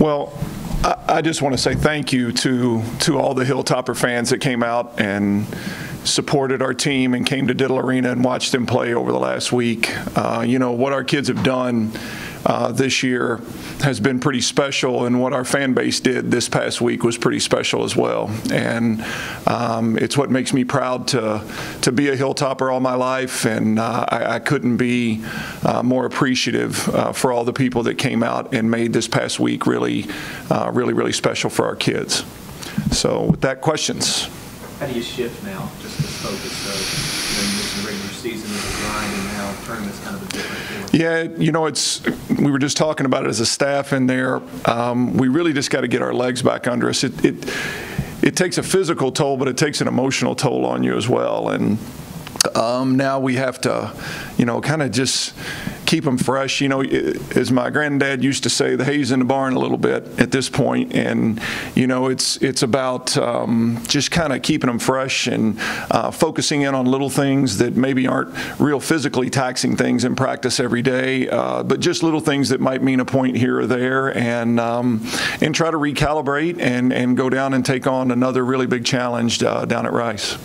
Well, I, I just want to say thank you to to all the Hilltopper fans that came out and supported our team and came to Diddle Arena and watched them play over the last week. Uh, you know what our kids have done uh, this year has been pretty special, and what our fan base did this past week was pretty special as well. And um, it's what makes me proud to to be a Hilltopper all my life, and uh, I, I, couldn't be uh, more appreciative uh, for all the people that came out and made this past week really, uh, really, really special for our kids. So, with that, questions. How do you shift now, just this focus of you know, the regular season is a grind, and now tournament's kind of a different? Yeah, you know, it's we were just talking about it as a staff in there. Um, we really just got to get our legs back under us. It, it it takes a physical toll, but it takes an emotional toll on you as well, and. Um, now we have to, you know, kind of just keep them fresh. You know, as my granddad used to say, the hay's in the barn a little bit at this point, and you know, it's it's about um, just kind of keeping them fresh and uh, focusing in on little things that maybe aren't real physically taxing things in practice every day, uh, but just little things that might mean a point here or there, and um, and try to recalibrate and and go down and take on another really big challenge uh, down at Rice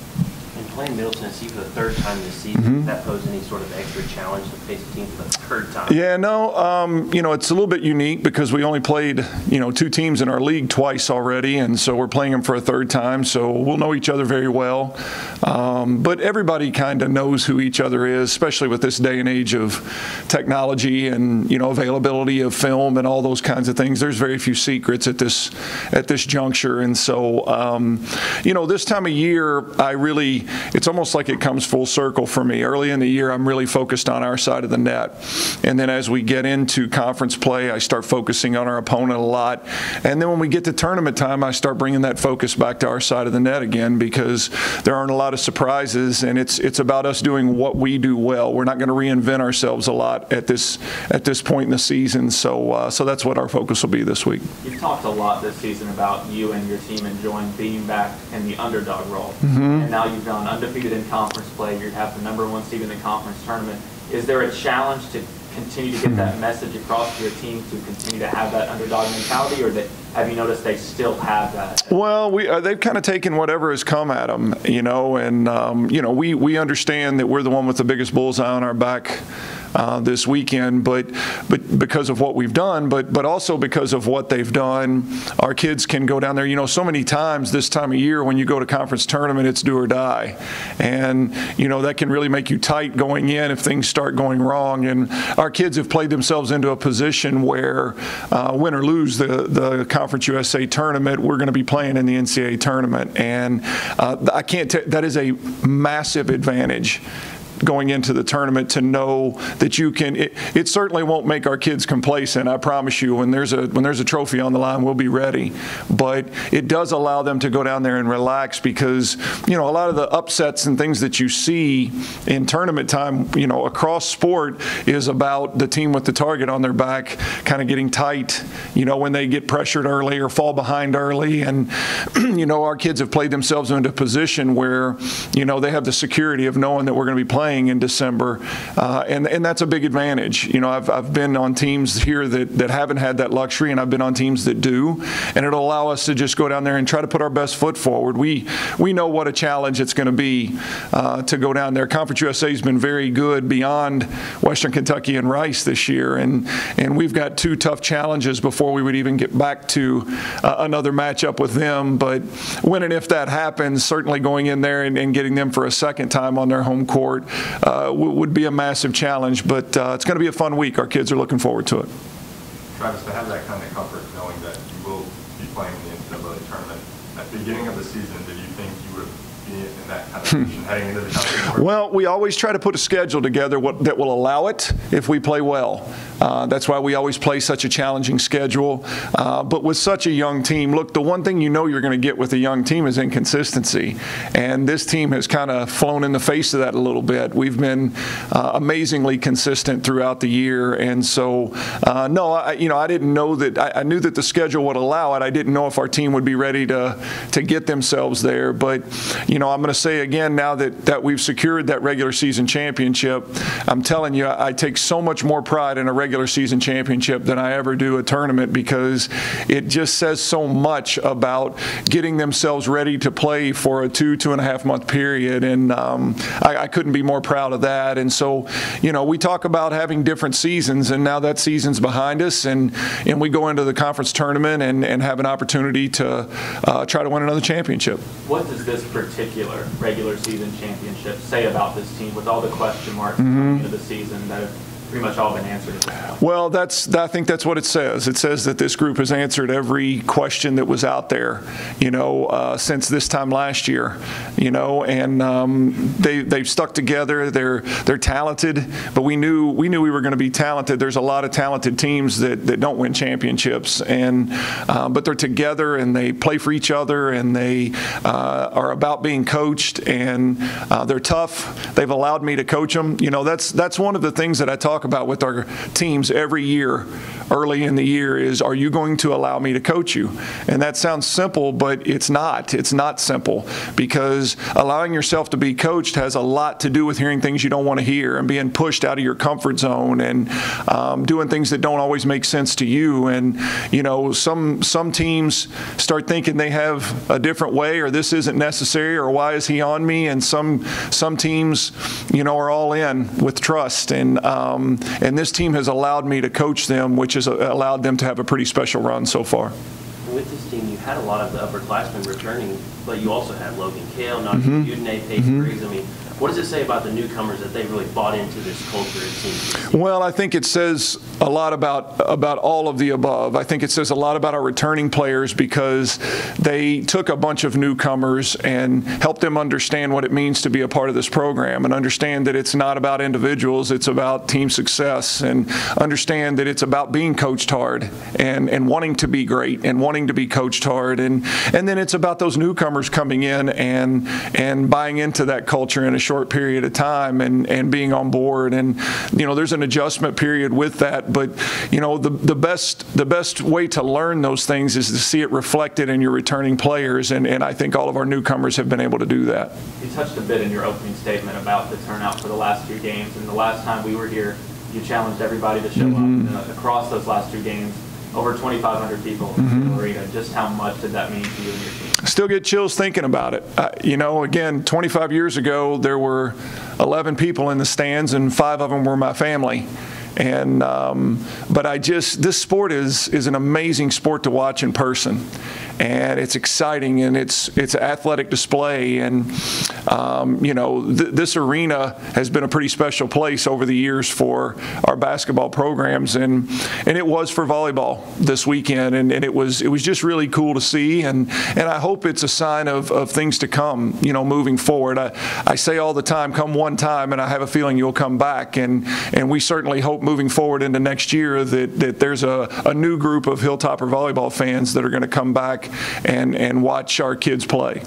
playing Middle Tennessee for the third time this season, mm-hmm. does that pose any sort of extra challenge to face a team for the third time? Yeah, no, um, you know, it's a little bit unique because we only played, you know, two teams in our league twice already, and so we're playing them for a third time, so we'll know each other very well. Um, but everybody kind of knows who each other is, especially with this day and age of technology and, you know, availability of film and all those kinds of things. There's very few secrets at this at this juncture, and so, um, you know, this time of year, I really it's almost like it comes full circle for me. Early in the year, I'm really focused on our side of the net. And then as we get into conference play, I start focusing on our opponent a lot. And then when we get to tournament time, I start bringing that focus back to our side of the net again because there aren't a lot of surprises and it's it's about us doing what we do well. We're not going to reinvent ourselves a lot at this at this point in the season. So uh, so that's what our focus will be this week. You've talked a lot this season about you and your team enjoying being back in the underdog role. Mm-hmm. And now you've gone undefeated in conference play. You have the number one seed in the conference tournament. Is there a challenge to continue to get that hmm. message across to your team to continue to have that underdog mentality, or that have you noticed they still have that? Well, we uh, they've kind of taken whatever has come at them, you know, and um, you know we we understand that we're the one with the biggest bullseye on our back uh, this weekend, but but because of what we've done, but but also because of what they've done, our kids can go down there. You know, so many times this time of year when you go to conference tournament, it's do or die, and you know that can really make you tight going in if things start going wrong. And our kids have played themselves into a position where, uh, win or lose the the Conference USA tournament, we're going to be playing in the NCAA tournament, and uh, I can't. That is a massive advantage going into the tournament to know that you can. It, it, certainly won't make our kids complacent. I promise you. When there's a when there's a trophy on the line, we'll be ready. But it does allow them to go down there and relax because you know a lot of the upsets and things that you see in tournament time, you know, across sport is about the team with the target on their back, kind of getting tight. You know, when they get pressured early or fall behind early, and you know our kids have played themselves into a position where you know they have the security of knowing that we're going to be playing playing in December, uh, and and that's a big advantage. You know, I've, I've been on teams here that, that haven't had that luxury, and I've been on teams that do, and it'll allow us to just go down there and try to put our best foot forward. We we know what a challenge it's going to be uh, to go down there. Conference USA has been very good beyond Western Kentucky and Rice this year, and and we've got two tough challenges before we would even get back to uh, another matchup with them. But when and if that happens, certainly going in there and, and getting them for a second time on their home court uh, would be a massive challenge. But uh, it's going to be a fun week. Our kids are looking forward to it. Travis, to have that kind of comfort knowing that you will be playing in the NCAA tournament, at the beginning of the season, did you think you would be in that kind of hmm. position heading into the Well, we always try to put a schedule together what, that will allow it if we play well. Uh, that's why we always play such a challenging schedule. Uh, but with such a young team, look, the one thing you know you're going to get with a young team is inconsistency. And this team has kind of flown in the face of that a little bit. We've been uh, amazingly consistent throughout the year. And so, uh, no, I, you know, I didn't know that, I, I, knew that the schedule would allow it. I didn't know if our team would be ready to, to get themselves there. But, you know, I'm going to say again now that, that we've secured that regular season championship, I'm telling you, I, I take so much more pride in a regular regular season championship than I ever do a tournament because it just says so much about getting themselves ready to play for a two, two and a half month period. And um, I, I couldn't be more proud of that. And so, you know, we talk about having different seasons, and now that season's behind us, and, and we go into the conference tournament and, and have an opportunity to uh, try to win another championship. What does this particular regular season championship say about this team with all the question marks Mm-hmm. coming into the season that have pretty much all been answered? Well, that's I think that's what it says. It says that this group has answered every question that was out there, you know, uh, since this time last year, you know, and um, they they've stuck together. They're they're talented, but we knew we knew we were going to be talented. There's a lot of talented teams that, that don't win championships, and uh, but they're together and they play for each other and they uh, are about being coached and uh, they're tough. They've allowed me to coach them. You know, that's that's one of the things that I talk about with our teams every year early in the year is are you going to allow me to coach you? And that sounds simple, but it's not. It's not simple because allowing yourself to be coached has a lot to do with hearing things you don't want to hear and being pushed out of your comfort zone and um, doing things that don't always make sense to you. And you know, some some teams start thinking they have a different way or this isn't necessary or why is he on me? And some some teams, you know, are all in with trust and um, and this team has allowed me to coach them, which has allowed them to have a pretty special run so far. With this team, you had a lot of the upperclassmen returning, but you also had Logan Kale, Najee Mm-hmm. Udine, Pace Briggs. I mean, what does it say about the newcomers that they really bought into this culture, it seems? Well, I think it says a lot about about all of the above. I think it says a lot about our returning players because they took a bunch of newcomers and helped them understand what it means to be a part of this program and understand that it's not about individuals, it's about team success and understand that it's about being coached hard and, and wanting to be great and wanting to be coached hard and and then it's about those newcomers coming in and and buying into that culture in a short period of time and, and being on board. And, you know, there's an adjustment period with that. But, you know, the, the best the best way to learn those things is to see it reflected in your returning players. And, and I think all of our newcomers have been able to do that. You touched a bit in your opening statement about the turnout for the last two games, and the last time we were here, you challenged everybody to show up Mm-hmm. and, uh, across those last two games. Over 2,500 people in Mm-hmm. the arena. Just how much did that mean to you and your team? Still get chills thinking about it. Uh, you know, again, 25 years ago, there were 11 people in the stands, and five of them were my family. And um, but I just this sport is is an amazing sport to watch in person, and it's exciting and it's it's athletic display and um, you know th- this arena has been a pretty special place over the years for our basketball programs and and it was for volleyball this weekend and, and it was it was just really cool to see and and I hope it's a sign of, of things to come you know moving forward. I, I say all the time come one time and I have a feeling you'll come back and and we certainly hope moving forward into next year that that there's a, a new group of Hilltopper volleyball fans that are going to come back and and watch our kids play.